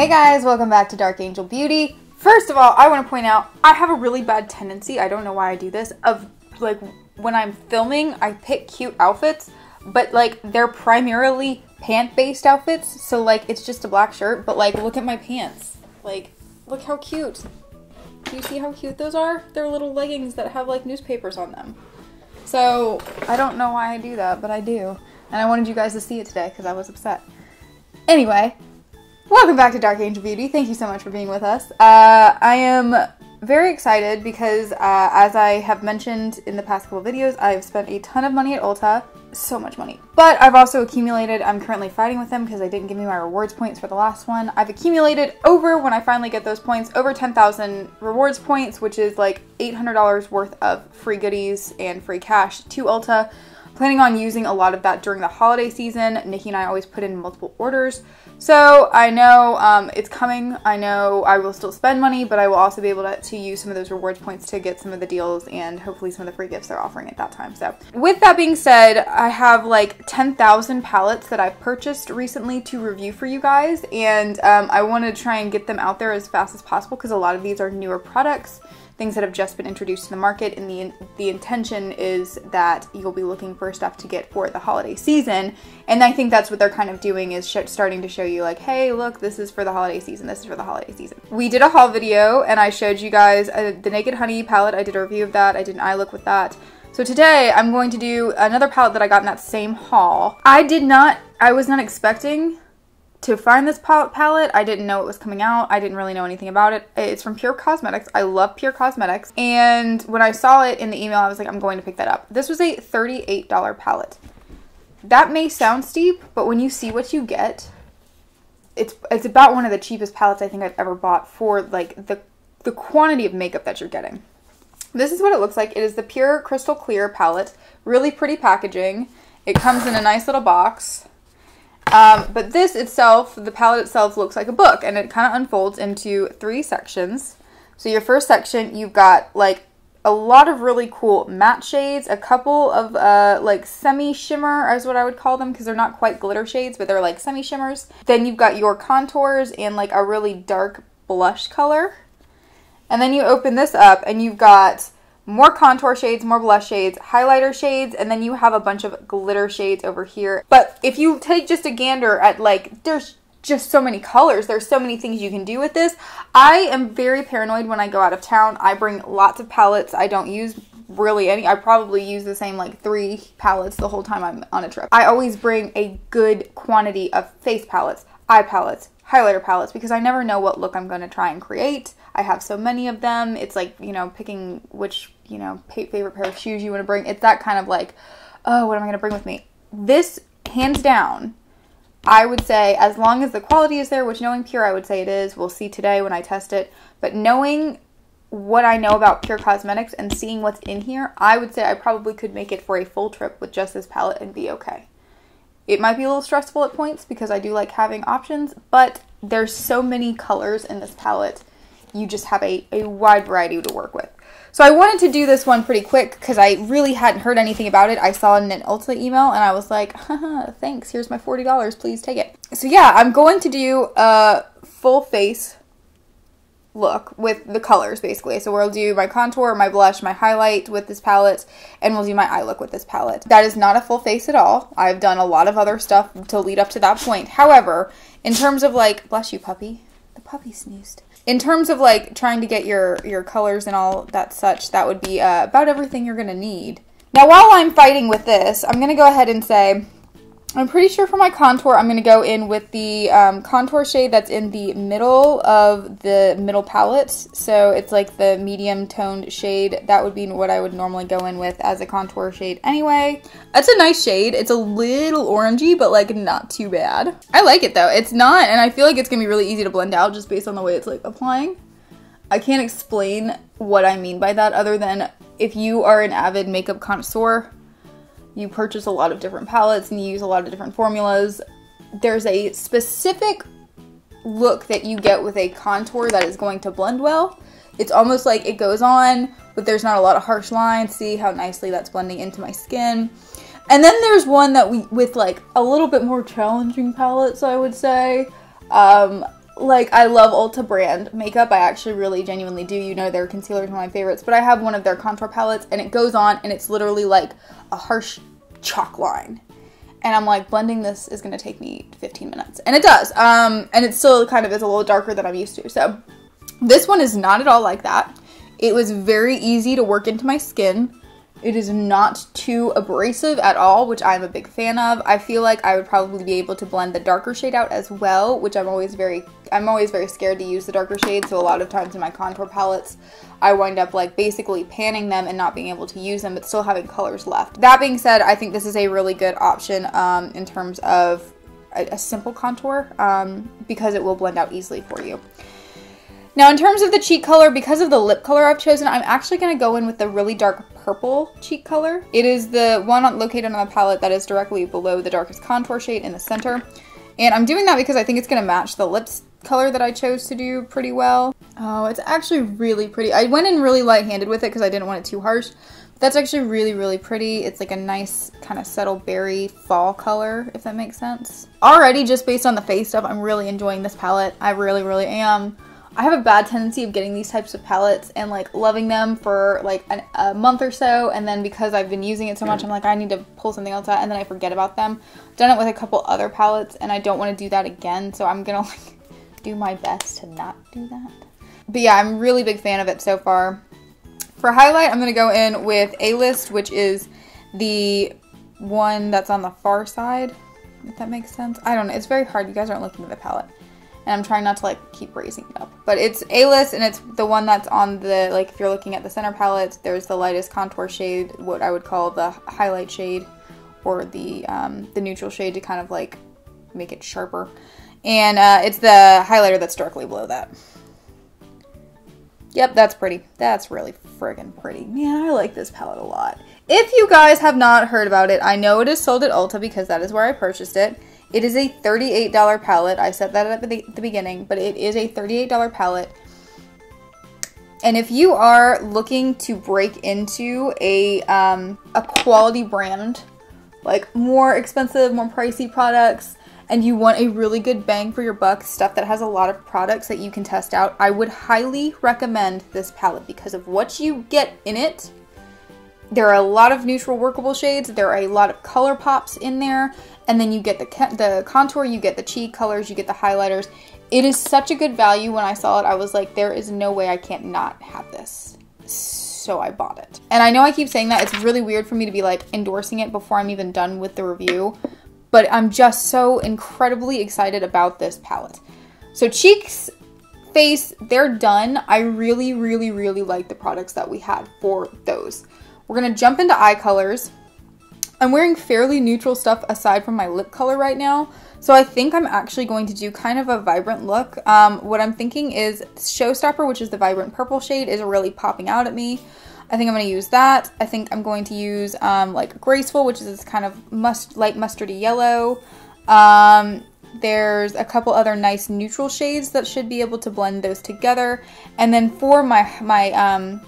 Hey guys, welcome back to Dark Angel Beauty. First of all, I want to point out I have a really bad tendency, I don't know why I do this, of like when I'm filming, I pick cute outfits, but like they're primarily pant based outfits, so like it's just a black shirt, but like look at my pants. Like, look how cute. Do you see how cute those are? They're little leggings that have like newspapers on them. So, I don't know why I do that, but I do. And I wanted you guys to see it today because I was upset. Anyway, welcome back to Dark Angel Beauty. Thank you so much for being with us. Uh, I am very excited because, uh, as I have mentioned in the past couple videos, I've spent a ton of money at Ulta. So much money. But I've also accumulated, I'm currently fighting with them because they didn't give me my rewards points for the last one. I've accumulated over, when I finally get those points, over 10,000 rewards points, which is like $800 worth of free goodies and free cash to Ulta planning on using a lot of that during the holiday season. Nikki and I always put in multiple orders. So I know um, it's coming. I know I will still spend money, but I will also be able to, to use some of those rewards points to get some of the deals and hopefully some of the free gifts they're offering at that time. So with that being said, I have like 10,000 palettes that I've purchased recently to review for you guys. And um, I want to try and get them out there as fast as possible because a lot of these are newer products things that have just been introduced to the market and the the intention is that you'll be looking for stuff to get for the holiday season. And I think that's what they're kind of doing is starting to show you like hey look this is for the holiday season this is for the holiday season. We did a haul video and I showed you guys uh, the Naked Honey palette. I did a review of that. I did an eye look with that. So today I'm going to do another palette that I got in that same haul. I did not I was not expecting to find this palette. I didn't know it was coming out. I didn't really know anything about it. It's from PUR Cosmetics. I love PUR Cosmetics. And when I saw it in the email, I was like, I'm going to pick that up. This was a $38 palette. That may sound steep, but when you see what you get, it's it's about one of the cheapest palettes I think I've ever bought for like the the quantity of makeup that you're getting. This is what it looks like. It is the PUR Crystal Clear palette. Really pretty packaging. It comes in a nice little box. Um, but this itself, the palette itself looks like a book and it kind of unfolds into three sections. So your first section, you've got like a lot of really cool matte shades, a couple of uh, like semi shimmer is what I would call them because they're not quite glitter shades, but they're like semi shimmers. Then you've got your contours and like a really dark blush color. And then you open this up and you've got more contour shades, more blush shades, highlighter shades, and then you have a bunch of glitter shades over here. But if you take just a gander at like, there's just so many colors. There's so many things you can do with this. I am very paranoid when I go out of town. I bring lots of palettes. I don't use really any. I probably use the same like three palettes the whole time I'm on a trip. I always bring a good quantity of face palettes, eye palettes, highlighter palettes because I never know what look I'm going to try and create. I have so many of them. It's like, you know, picking which, you know, favorite pair of shoes you want to bring. It's that kind of like, oh, what am I going to bring with me? This, hands down, I would say as long as the quality is there, which knowing PUR, I would say it is. We'll see today when I test it. But knowing what I know about PUR Cosmetics and seeing what's in here, I would say I probably could make it for a full trip with just this palette and be okay. It might be a little stressful at points because I do like having options, but there's so many colors in this palette you just have a, a wide variety to work with. So I wanted to do this one pretty quick because I really hadn't heard anything about it. I saw it in an Ulta email and I was like, Haha, thanks, here's my $40, please take it. So yeah, I'm going to do a full face look with the colors basically. So we'll do my contour, my blush, my highlight with this palette, and we'll do my eye look with this palette. That is not a full face at all. I've done a lot of other stuff to lead up to that point. However, in terms of like, bless you puppy, the puppy sneezed in terms of like trying to get your your colors and all that such, that would be uh, about everything you're gonna need. Now, while I'm fighting with this, I'm gonna go ahead and say I'm pretty sure for my contour, I'm going to go in with the um, contour shade that's in the middle of the middle palette. So it's like the medium toned shade. That would be what I would normally go in with as a contour shade anyway. That's a nice shade. It's a little orangey, but like not too bad. I like it though. It's not, and I feel like it's going to be really easy to blend out just based on the way it's like applying. I can't explain what I mean by that other than if you are an avid makeup connoisseur, you purchase a lot of different palettes and you use a lot of different formulas. There's a specific look that you get with a contour that is going to blend well. It's almost like it goes on, but there's not a lot of harsh lines. See how nicely that's blending into my skin. And then there's one that we, with like a little bit more challenging palettes, I would say. Um, like I love Ulta brand makeup. I actually really genuinely do. You know their concealer is one of my favorites, but I have one of their contour palettes and it goes on and it's literally like a harsh chalk line. And I'm like, blending this is gonna take me 15 minutes. And it does. Um, and it still kind of is a little darker than I'm used to. So this one is not at all like that. It was very easy to work into my skin. It is not too abrasive at all, which I'm a big fan of. I feel like I would probably be able to blend the darker shade out as well, which I'm always very I'm always very scared to use the darker shade, so a lot of times in my contour palettes, I wind up like basically panning them and not being able to use them, but still having colors left. That being said, I think this is a really good option um, in terms of a, a simple contour um, because it will blend out easily for you. Now in terms of the cheek color, because of the lip color I've chosen, I'm actually going to go in with the really dark purple cheek color. It is the one located on the palette that is directly below the darkest contour shade in the center. And I'm doing that because I think it's going to match the lips color that I chose to do pretty well. Oh, it's actually really pretty. I went in really light-handed with it because I didn't want it too harsh. That's actually really, really pretty. It's like a nice kind of subtle berry fall color, if that makes sense. Already, just based on the face stuff, I'm really enjoying this palette. I really, really am. I have a bad tendency of getting these types of palettes and like loving them for like an, a month or so and then because I've been using it so much I'm like I need to pull something else out and then I forget about them. I've done it with a couple other palettes and I don't want to do that again so I'm gonna like do my best to not do that. But yeah, I'm really big fan of it so far. For highlight, I'm going to go in with A-List, which is the one that's on the far side, if that makes sense. I don't know. It's very hard. You guys aren't looking at the palette. And I'm trying not to like keep raising it up. But it's A-List and it's the one that's on the, like if you're looking at the center palette, there's the lightest contour shade, what I would call the highlight shade or the, um, the neutral shade to kind of like make it sharper. And uh, it's the highlighter that's directly below that. Yep, that's pretty. That's really friggin' pretty. Man, I like this palette a lot. If you guys have not heard about it, I know it is sold at Ulta because that is where I purchased it. It is a $38 palette. I said that at the, the beginning, but it is a $38 palette. And if you are looking to break into a, um, a quality brand, like more expensive, more pricey products, and you want a really good bang for your buck, stuff that has a lot of products that you can test out, I would highly recommend this palette because of what you get in it. There are a lot of neutral workable shades, there are a lot of color pops in there, and then you get the, the contour, you get the cheek colors, you get the highlighters. It is such a good value. When I saw it, I was like, there is no way I can't not have this so I bought it. And I know I keep saying that. It's really weird for me to be like endorsing it before I'm even done with the review but I'm just so incredibly excited about this palette. So cheeks, face, they're done. I really, really, really like the products that we had for those. We're gonna jump into eye colors. I'm wearing fairly neutral stuff aside from my lip color right now. So I think I'm actually going to do kind of a vibrant look. Um, what I'm thinking is Showstopper, which is the vibrant purple shade, is really popping out at me. I think I'm going to use that. I think I'm going to use um, like Graceful, which is this kind of must light mustardy yellow. Um, there's a couple other nice neutral shades that should be able to blend those together. And then for my, my, um,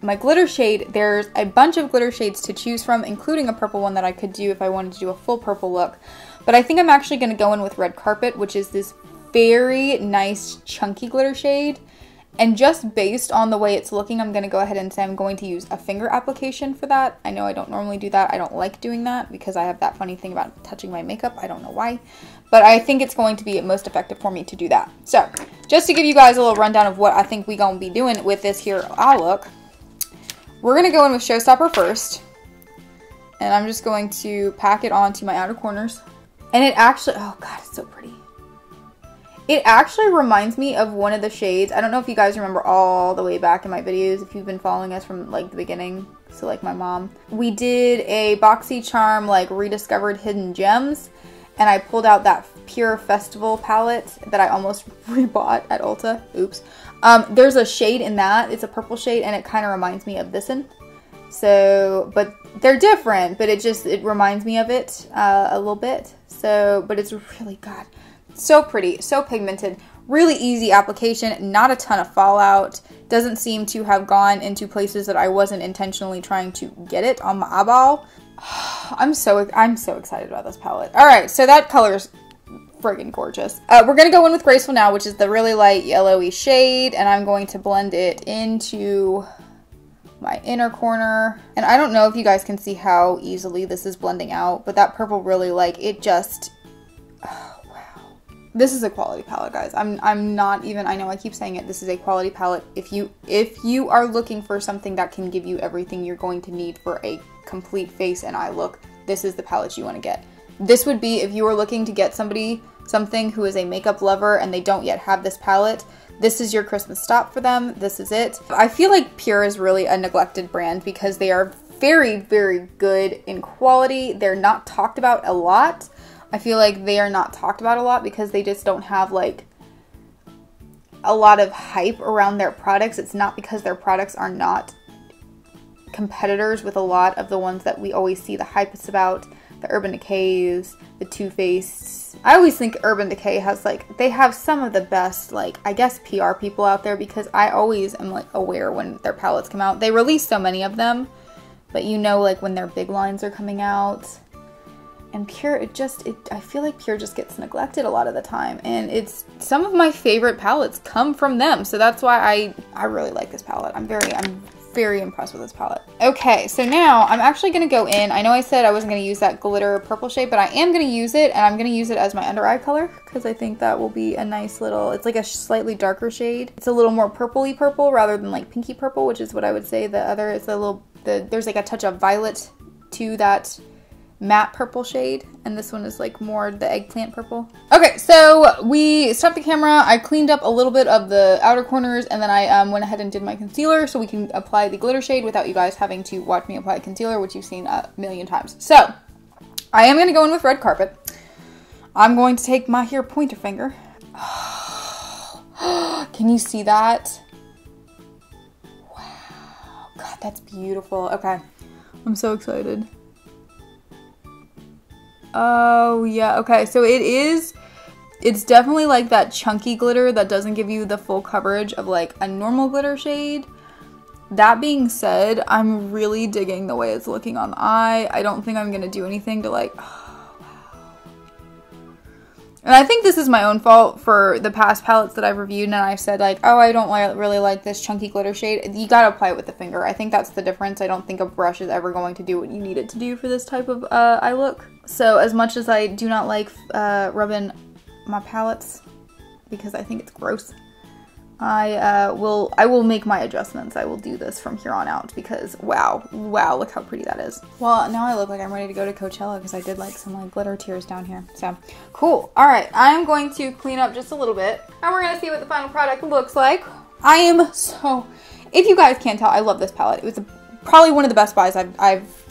my glitter shade, there's a bunch of glitter shades to choose from, including a purple one that I could do if I wanted to do a full purple look. But I think I'm actually going to go in with Red Carpet, which is this very nice chunky glitter shade. And just based on the way it's looking, I'm going to go ahead and say I'm going to use a finger application for that. I know I don't normally do that. I don't like doing that because I have that funny thing about touching my makeup. I don't know why. But I think it's going to be most effective for me to do that. So, just to give you guys a little rundown of what I think we going to be doing with this here eye look, we're going to go in with Showstopper first. And I'm just going to pack it onto my outer corners. And it actually, oh god, it's so pretty. It actually reminds me of one of the shades. I don't know if you guys remember all the way back in my videos, if you've been following us from like the beginning, so like my mom. We did a BoxyCharm like rediscovered hidden gems and I pulled out that PUR Festival palette that I almost rebought at Ulta. Oops. Um, there's a shade in that. It's a purple shade and it kind of reminds me of this one. So, but they're different, but it just, it reminds me of it uh, a little bit. So, but it's really, God, so pretty, so pigmented, really easy application, not a ton of fallout, doesn't seem to have gone into places that I wasn't intentionally trying to get it on my eyeball. I'm so I'm so excited about this palette. All right, so that color is friggin' gorgeous. Uh, we're gonna go in with Graceful now, which is the really light yellowy shade, and I'm going to blend it into my inner corner. And I don't know if you guys can see how easily this is blending out, but that purple really like, it just. This is a quality palette, guys. I'm, I'm not even, I know I keep saying it, this is a quality palette. If you, if you are looking for something that can give you everything you're going to need for a complete face and eye look, this is the palette you want to get. This would be if you were looking to get somebody something who is a makeup lover and they don't yet have this palette, this is your Christmas stop for them. This is it. I feel like PUR is really a neglected brand because they are very, very good in quality. They're not talked about a lot. I feel like they are not talked about a lot because they just don't have like a lot of hype around their products. It's not because their products are not competitors with a lot of the ones that we always see the hype is about the Urban Decays, the Too Faced. I always think Urban Decay has like they have some of the best like I guess PR people out there because I always am like aware when their palettes come out. They release so many of them, but you know like when their big lines are coming out. And PUR, it just, it, I feel like PUR just gets neglected a lot of the time. And it's, some of my favorite palettes come from them. So that's why I, I really like this palette. I'm very, I'm very impressed with this palette. Okay, so now I'm actually going to go in. I know I said I wasn't going to use that glitter purple shade, but I am going to use it, and I'm going to use it as my under eye color because I think that will be a nice little, it's like a slightly darker shade. It's a little more purpley purple rather than like pinky purple, which is what I would say the other, it's a little, the, there's like a touch of violet to that matte purple shade and this one is like more the eggplant purple. Okay, so we stopped the camera. I cleaned up a little bit of the outer corners and then I um, went ahead and did my concealer so we can apply the glitter shade without you guys having to watch me apply concealer, which you've seen a million times. So I am going to go in with red carpet. I'm going to take my here pointer finger. Can you see that? Wow. God, that's beautiful. Okay. I'm so excited. Oh, yeah. Okay, so it is it's definitely like that chunky glitter that doesn't give you the full coverage of like a normal glitter shade. That being said, I'm really digging the way it's looking on the eye. I don't think I'm going to do anything to like And I think this is my own fault for the past palettes that I've reviewed and I've said like, oh, I don't really like this chunky glitter shade. You gotta apply it with the finger. I think that's the difference. I don't think a brush is ever going to do what you need it to do for this type of uh, eye look. So as much as I do not like uh, rubbing my palettes because I think it's gross, I uh, will I will make my adjustments. I will do this from here on out because wow, wow, look how pretty that is. Well, now I look like I'm ready to go to Coachella because I did like some like glitter tears down here. So cool. All right, I'm going to clean up just a little bit and we're gonna see what the final product looks like. I am so, if you guys can't tell, I love this palette. It was probably one of the best buys I've, I've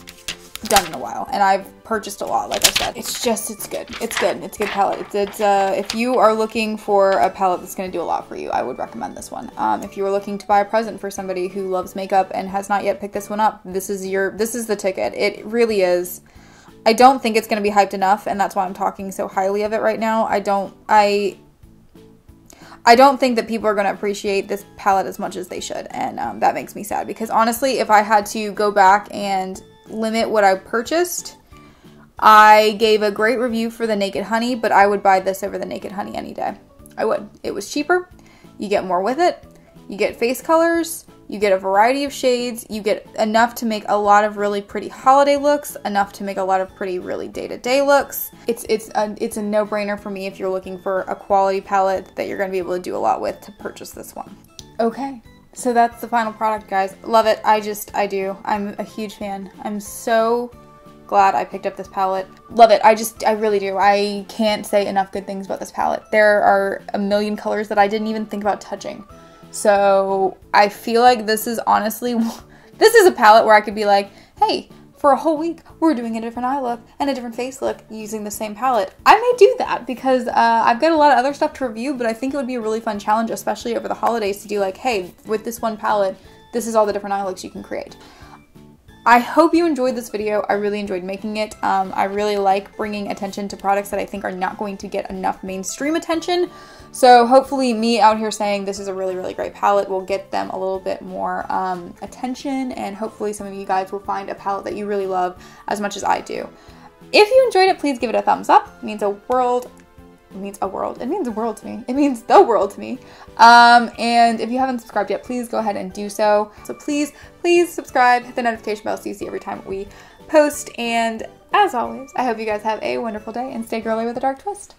done in a while and I've purchased a lot like I said. It's just it's good. It's good. It's a good palette. It's, it's uh if you are looking for a palette that's going to do a lot for you I would recommend this one. Um, if you were looking to buy a present for somebody who loves makeup and has not yet picked this one up this is your this is the ticket. It really is. I don't think it's going to be hyped enough and that's why I'm talking so highly of it right now. I don't I I don't think that people are going to appreciate this palette as much as they should, and um, that makes me sad because honestly, if I had to go back and limit what I purchased. I gave a great review for the Naked Honey, but I would buy this over the Naked Honey any day. I would. It was cheaper. You get more with it. You get face colors. You get a variety of shades. You get enough to make a lot of really pretty holiday looks, enough to make a lot of pretty really day-to-day looks. It's it's a, it's a no-brainer for me if you're looking for a quality palette that you're going to be able to do a lot with to purchase this one. Okay, so that's the final product, guys. Love it. I just, I do. I'm a huge fan. I'm so glad I picked up this palette. Love it. I just, I really do. I can't say enough good things about this palette. There are a million colors that I didn't even think about touching. So I feel like this is honestly, this is a palette where I could be like, hey, for a whole week, we're doing a different eye look and a different face look using the same palette. I may do that because uh, I've got a lot of other stuff to review, but I think it would be a really fun challenge, especially over the holidays, to do like, hey, with this one palette, this is all the different eye looks you can create. I hope you enjoyed this video. I really enjoyed making it. Um, I really like bringing attention to products that I think are not going to get enough mainstream attention. So hopefully me out here saying this is a really, really great palette will get them a little bit more um, attention and hopefully some of you guys will find a palette that you really love as much as I do. If you enjoyed it, please give it a thumbs up. It means a world means a world. It means a world to me. It means the world to me. Um, and if you haven't subscribed yet, please go ahead and do so. So please, please subscribe, hit the notification bell so you see every time we post. And as always, I hope you guys have a wonderful day and stay girly with a dark twist.